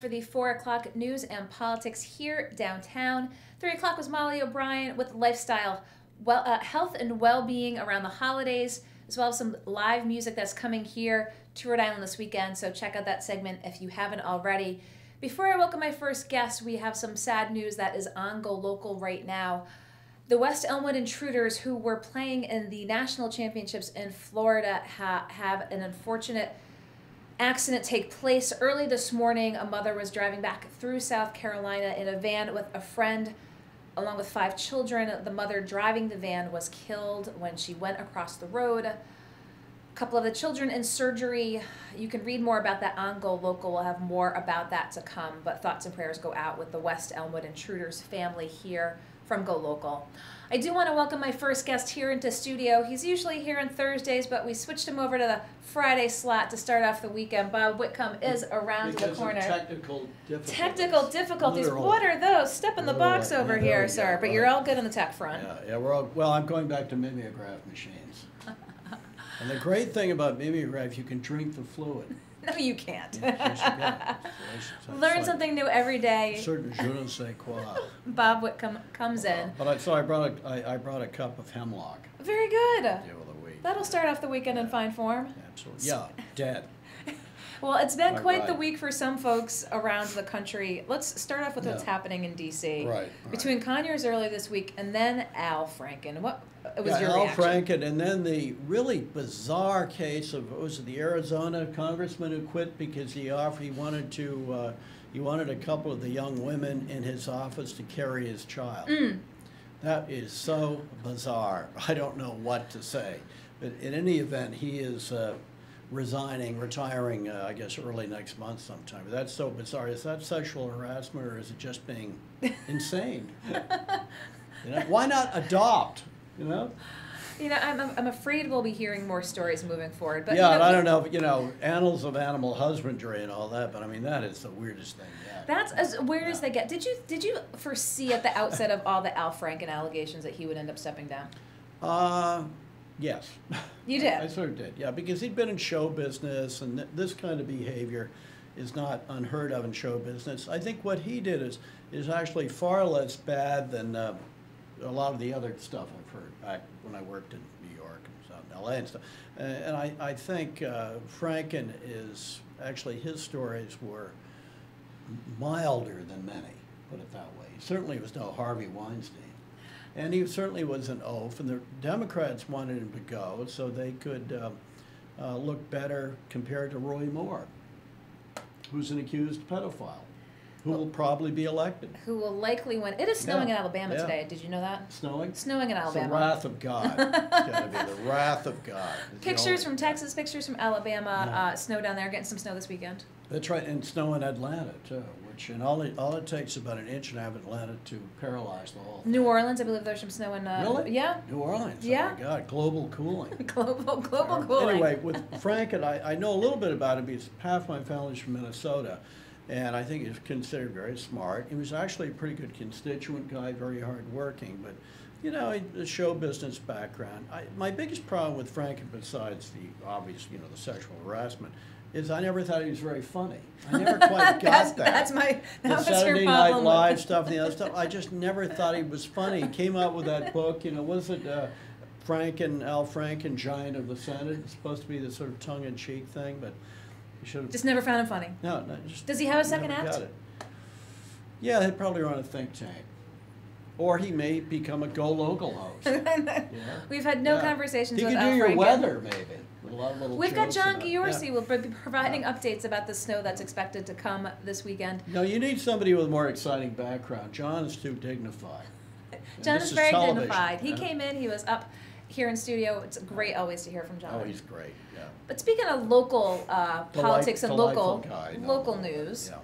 for the 4 o'clock news and politics here downtown. 3 o'clock was Molly O'Brien with lifestyle, well, uh, health and well being around the holidays, as well as some live music that's coming here to Rhode Island this weekend. So check out that segment if you haven't already. Before I welcome my first guest, we have some sad news that is on Go Local right now. The West Elmwood Intruders, who were playing in the national championships in Florida, ha- have an unfortunate accident take place early this morning. A mother was driving back through South Carolina in a van with a friend along with five children. The mother driving the van was killed when she went across the road. A couple of the children in surgery. You can read more about that on Go Local. We'll have more about that to come. But thoughts and prayers go out with the West Elmwood Intruders family here from Go Local. I do want to welcome my first guest here into studio. He's usually here on Thursdays, but we switched him over to the Friday slot to start off the weekend. Bob Whitcomb is around because the corner. Of technical difficulties. Technical difficulties. Literal. What are those? Step in the Literal. box over Yeah, here, there we sir. go. But you're all good on the tech front. Yeah, yeah, we're all, well, I'm going back to mimeograph machines. and the great thing about mimeograph, you can drink the fluid. No, you can't. Yes, you can. Learn like something new every day. Certain je ne sais quoi. Bob Whitcomb comes in. But I, so I brought a, I, I brought a cup of hemlock. Very good. Deal with the week. That'll start off the weekend in fine form. Absolutely. Yeah, dead. Well, it's been Right, quite the week for some folks around the country. Let's start off with what's happening in D.C. Right, right. Between Conyers early this week and then Al Franken. What it was yeah, your Al reaction? Franken, and then the really bizarre case of was it the Arizona congressman who quit because he offered he wanted to uh, he wanted a couple of the young women in his office to carry his child. Mm. That is so bizarre. I don't know what to say, but in any event, he is. Uh, Resigning, retiring, uh, I guess early next month sometime. That's so bizarre. Is that sexual harassment or is it just being insane? you know, why not adopt? You know, You know, I'm, I'm afraid we'll be hearing more stories moving forward. But yeah, you and know, I don't know, you know, annals of animal husbandry and all that, but I mean, that is the weirdest thing yet. That's as weird as they get. Did you did you foresee at the outset of all the Al Franken allegations that he would end up stepping down? Uh, yes. You did? I sort of did, yeah, because he'd been in show business, and th- this kind of behavior is not unheard of in show business. I think what he did is is actually far less bad than uh, a lot of the other stuff I've heard back when I worked in New York and out in LA and stuff. Uh, and I, I think uh, Franken is actually his stories were milder than many, put it that way. Certainly was no Harvey Weinstein. And he certainly was an oaf, and the Democrats wanted him to go so they could uh, uh, look better compared to Roy Moore, who's an accused pedophile, who will probably be elected. Who will likely win? It is snowing Yeah, in Alabama yeah. today. Did you know that? Snowing? Snowing in It's the wrath of God. It's going to be the wrath of God. It's Pictures from Texas, pictures from Alabama. Yeah. Uh, snow down there. Getting some snow this weekend. That's right, and snow in Atlanta too, which and all it all it takes is about an inch and a half in Atlanta to paralyze the whole. New. Orleans, I believe there's some snow in. Uh, Really? Yeah. New Orleans. Yeah. Oh my God, global cooling. global global cooling. Anyway, with Franken I, I know a little bit about him because half my family's from Minnesota, and I think he's considered very smart. He was actually a pretty good constituent guy, very hardworking, but you know, he- the show business background. I, my biggest problem with Frank, besides the obvious, you know, the sexual harassment, is I never thought he was very funny. I never quite got that's, that That's my. That the was Saturday your Night. Live stuff and the other stuff. I just never thought he was funny. He came out with that book, you know, was it uh, Frank and Al Franken, Giant of the Senate? It's supposed to be the sort of tongue-in-cheek thing, but he should have. Just never found him funny. no, no, just Does he have a second act? got it. Yeah, he'd probably run a think tank, or he may become a Go Local host. Yeah. We've had no Yeah. conversations He with could Al do your Franken. weather, maybe. With a lot of little We've got John Ghiorse yeah. will be providing updates about the snow that's expected to come this weekend. No, you need somebody with a more exciting background. John is too dignified. John is is very television, dignified. He yeah. came in, he was up here in studio. It's great always to hear from John. Oh, he's great, yeah. But speaking of local uh, Delight- politics and local guy, no, local no, news, Yeah.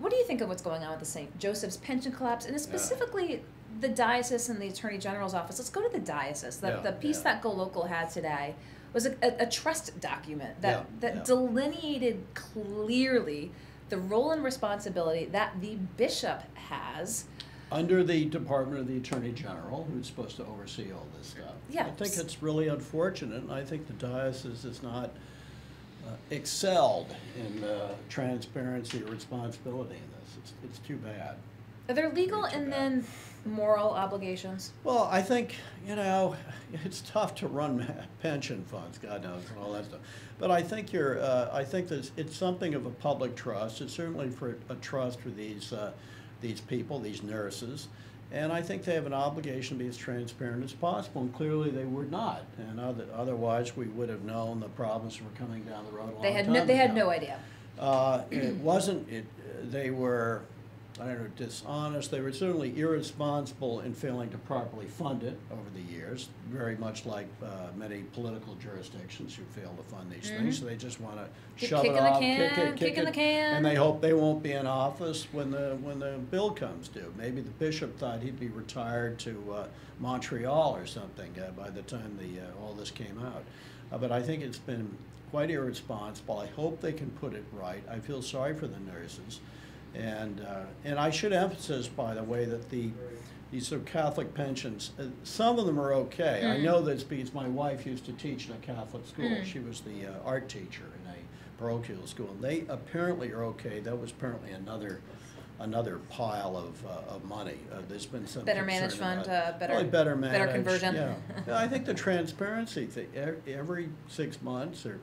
what do you think of what's going on with the St. Joseph's pension collapse, and specifically the diocese and the Attorney General's office? Let's go to the diocese. The, Yeah, the piece yeah. that Go Local had today was a, a, a trust document that, Yeah, that yeah. delineated clearly the role and responsibility that the bishop has. Under the Department of the Attorney General, who's supposed to oversee all this stuff. Yeah. I think it's really unfortunate, and I think the diocese is not uh, excelled in uh, transparency or responsibility in this. It's, it's too bad. Are there legal and bad. then moral obligations? Well, I think, you know, it's tough to run pension funds, God knows, and all that stuff. But I think you're, uh, I think that it's something of a public trust. It's certainly for a trust for these, uh, these people, these nurses. And I think they have an obligation to be as transparent as possible, and clearly they were not. And other, otherwise, we would have known the problems were coming down the road a long They had time no, they had ago. no idea. Uh, it wasn't, it, they were, I don't know, dishonest, they were certainly irresponsible in failing to properly fund it over the years, very much like, uh, many political jurisdictions who fail to fund these things, so they just Mm-hmm. Keep shove it off, kick can, it, kick kicking the can. and they hope they won't be in office when the, when the bill comes due. Maybe the bishop thought he'd be retired to, uh, Montreal or something, uh, by the time the, uh, all this came out. Uh, but I think it's been quite irresponsible. I hope they can put it right. I feel sorry for the nurses. And, uh, and I should emphasize, by the way, that the, these sort of Catholic pensions, uh, some of them are okay. I Mm. know this because my wife used to teach in a Catholic school. Mm. She was the uh, art teacher in a parochial school. And they apparently are okay. That was apparently another, another pile of, uh, of money. Uh, There's been some Better managed fund, uh, better- better better conversion. yeah. I think the transparency thing, every six months or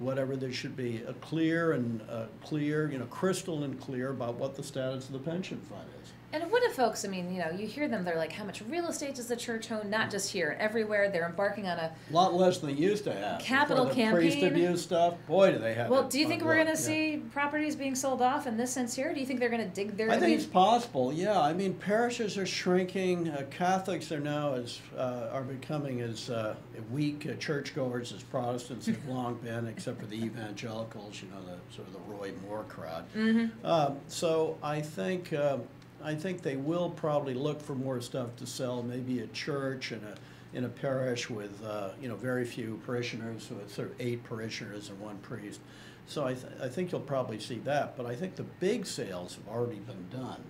whatever, there should be a clear and, uh, clear, you know, crystal and clear about what the status of the pension fund is. And what if folks, I mean, you know, you hear them, they're like, how much real estate does the church own? Not just here, everywhere. They're embarking on a. A lot less than they used to have. Capital the priest campaign. abuse stuff, boy, do they have Well, do you think we're going to yeah. see properties being sold off in this sense here? Do you think they're going to dig their. I think mean, it's possible. Yeah, I mean, parishes are shrinking. Uh, Catholics are now as uh, are becoming as uh, weak uh, churchgoers as Protestants have long been, except for the evangelicals. You know, the sort of the Roy Moore crowd. Mm-hmm. Um, so I think um I think they will probably look for more stuff to sell. Maybe a church and a in a parish with uh, you know very few parishioners, so it's sort of eight parishioners and one priest. So I, th- I think you'll probably see that. But I think the big sales have already been done,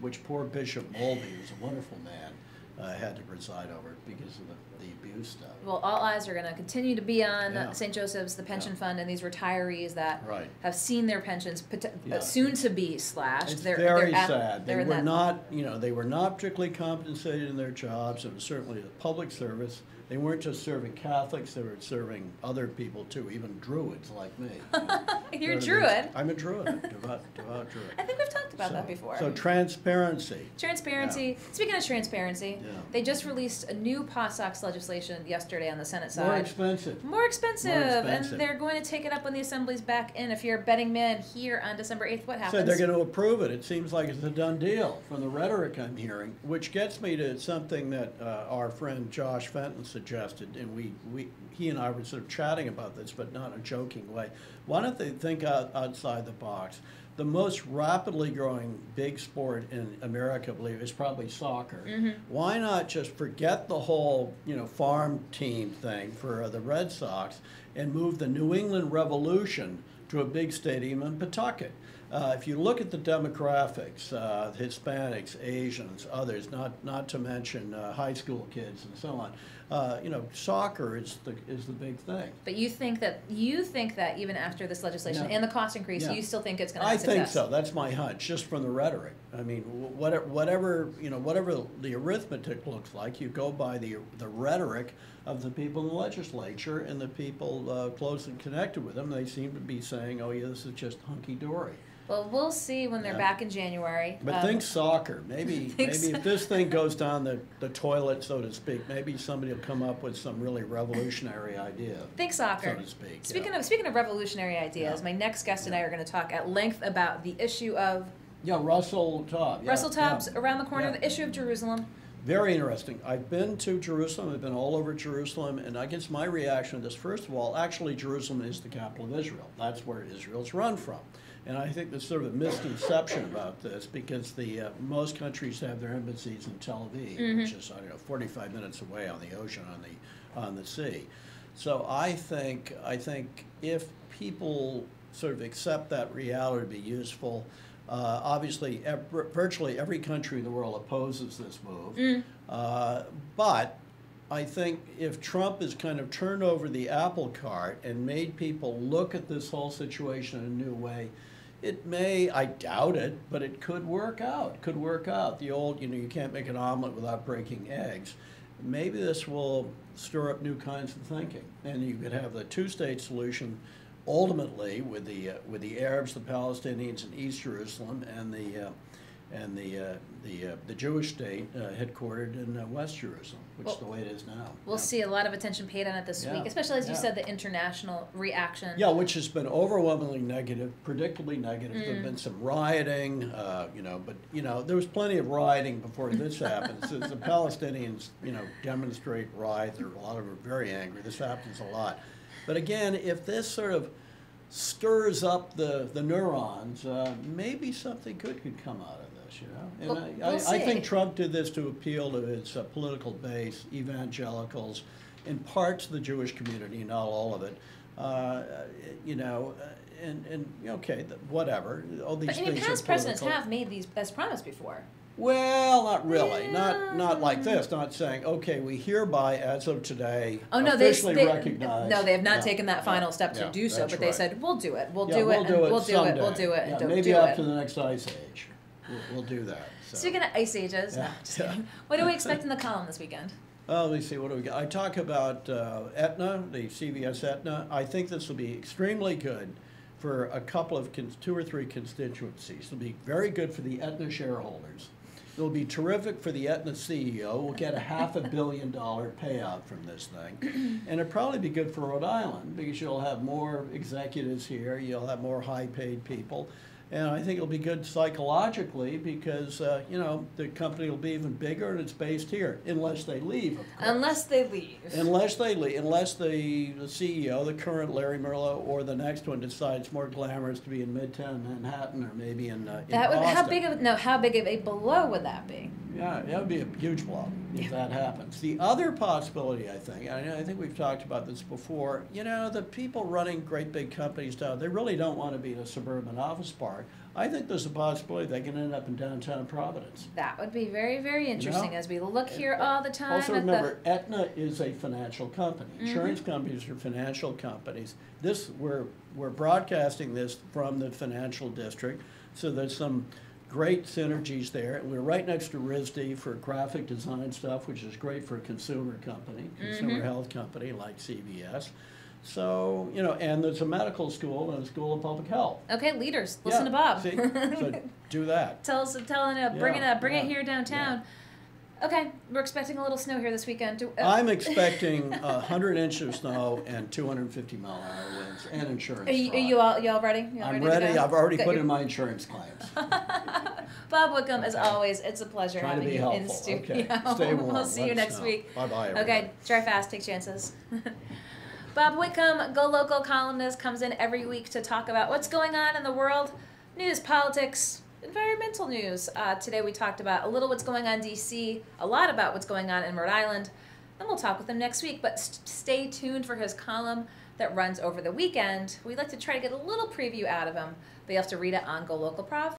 which poor Bishop Mulvey, who's a wonderful man, uh, had to preside over because of the, the abuse stuff. Well, all eyes are going to continue to be on Yeah. St. Joseph's, the pension Yeah. fund, and these retirees that Right. have seen their pensions pot- Yeah. soon to be slashed. It's they're, very they're sad. They they're were not, you know, they were not particularly compensated in their jobs. It was certainly a public service. They weren't just serving Catholics; they were serving other people too, even Druids like me. You're a You know I mean? druid. I'm a Druid, devout, devout Druid. I think we've talked about So- that before. So transparency. Transparency. Speaking of transparency, Yeah. they just released a new PawSox legislation yesterday on the Senate side. More expensive. More expensive, expensive. and they're going to take it up when the assembly's back in. If you're a betting man here on December 8th, what So happens? they're going to approve it. It seems like it's a done deal from the rhetoric I'm hearing, which gets me to something that uh, our friend Josh Fenton suggested, and we, we he and I were sort of chatting about this, but not in a joking way. Why don't they think out, outside the box? The most rapidly growing big sport in America, I believe, is probably soccer. Why not just forget the whole, you know, farm team thing for uh, the Red Sox and move the New England Revolution to a big stadium in Pawtucket? Uh, if you look at the demographics, uh, Hispanics, Asians, others, not not to mention uh, high school kids and so on, uh, you know, soccer is the is the big thing. But you think that you think that even after this legislation Yeah. and the cost increase, Yeah. you still think it's going to I think so. That's my hunch, just from the rhetoric. I mean, whatever, whatever you know, whatever the arithmetic looks like, you go by the the rhetoric of the people in the legislature and the people uh, closely connected with them. They seem to be saying, "Oh, yeah, this is just hunky dory." Well, we'll see when they're Yeah. back in January. But Um, think soccer. Maybe maybe so. if this thing goes down the, the toilet, so to speak, maybe somebody will come up with some really revolutionary idea. Think soccer. So to speak, Speaking yeah. of speaking of revolutionary ideas, Yeah. my next guest and I are going to talk at length about the issue of Yeah, Russell yeah, Russell Tubbs yeah. around the corner, the issue of Jerusalem. Very interesting. I've been to Jerusalem. I've been all over Jerusalem, and I guess my reaction to this, first of all, actually, Jerusalem is the capital of Israel. That's where Israel's run from. And I think there's sort of a misconception about this because the uh, most countries have their embassies in Tel Aviv, which is I don't know 45 minutes away on the ocean on the on the sea. So I think I think if people sort of accept that reality to be useful, uh, obviously ev- virtually every country in the world opposes this move, uh, but I think if Trump has kind of turned over the apple cart and made people look at this whole situation in a new way, it may, I doubt it, but it could work out. Could work out. The old, you know, you can't make an omelet without breaking eggs. Maybe this will stir up new kinds of thinking. And you could have the two state solution ultimately with the, uh, with the Arabs, the Palestinians and East Jerusalem, and the, uh, and the, uh, the, uh, the Jewish state uh, headquartered in uh, West Jerusalem, which is the way it is now. We'll Yeah. see a lot of attention paid on it this Yeah. week, especially as you Yeah. said, the international reaction. Yeah, which has been overwhelmingly negative, predictably negative. Mm. There've been some rioting, uh, you know, but you know there was plenty of rioting before this happens. the, the Palestinians, you know, demonstrate, riot. There, a lot of them are very angry. This happens a lot. But again, if this sort of stirs up the the neurons, uh, maybe something good could come out of this. You know, and Well, I, we'll I, I think Trump did this to appeal to its uh, political base, evangelicals, in parts of the Jewish community, not all of it. Uh, you know, uh, and, and okay, th- whatever. All these But I mean, past presidents have made these as promised before. Well, not really. Not not like this. Not saying, okay, we hereby, as of today, Oh no, they, officially they recognize. no, they have not Yeah, taken that final yeah, step to yeah, do so. that's But they said we'll do it, we'll Yeah, do it, we'll and do it we'll do it, someday. we'll do it, and Yeah, don't maybe do up it. to the next ice age. We'll, we'll do that. So. Speaking of ice ages, no, just yeah. kidding. What do we expect in the column this weekend? Oh, let me see, what do we got? I talk about uh, Aetna, the CVS Aetna. I think this will be extremely good for a couple of, two or three constituencies. It'll be very good for the Aetna shareholders. It'll be terrific for the Aetna CEO. We'll get a half a billion dollar payout from this thing. And it'll probably be good for Rhode Island because you'll have more executives here, you'll have more high paid people. And I think it'll be good psychologically because, uh, you know, the company will be even bigger and it's based here, unless they leave. Unless they leave. Unless they leave, unless the, the CEO, the current Larry Merlo, or the next one decides more glamorous to be in Midtown Manhattan or maybe in, uh, in that would how Boston. big of no how big of a blow would that be? Yeah, that would be a huge blow if that happens. The other possibility, I think, and I think we've talked about this before, you know, the people running great big companies down, they really don't want to be in a suburban office park. I think there's a possibility they can end up in downtown Providence. That would be very very interesting as we look here all the time Also remember, Aetna is a financial company. Mm-hmm. Insurance companies are financial companies. This, we're, we're broadcasting this from the financial district, so there's some great synergies there. We're right next to RISD for graphic design stuff, which is great for a consumer company, consumer Mm-hmm. health company like CVS. So, you know, and there's a medical school and a school of public health. okay leaders. Listen Yeah, to Bob. See, so do that. Tell us, tell it, bring it up, bring it here downtown. Okay, we're expecting a little snow here this weekend. Do, uh, I'm expecting hundred inches of snow and two hundred and fifty mile an hour winds and insurance are you, are you all you all ready? You all I'm to ready. I've already Got put your- in my insurance claims. Bob Whitcomb, as Okay. always, it's a pleasure to having be you in helpful. studio. Okay. Stay warm. we'll see Let you us next know. week. Bye-bye, Okay, drive fast, take chances. Bob Whitcomb, Go Local columnist, comes in every week to talk about what's going on in the world, news, politics, environmental news. Uh, today we talked about a little what's going on in DC, a lot about what's going on in Rhode Island, and we'll talk with him next week. But st- stay tuned for his column that runs over the weekend. We like to try to get a little preview out of him, but you have to read it on Go Local Prov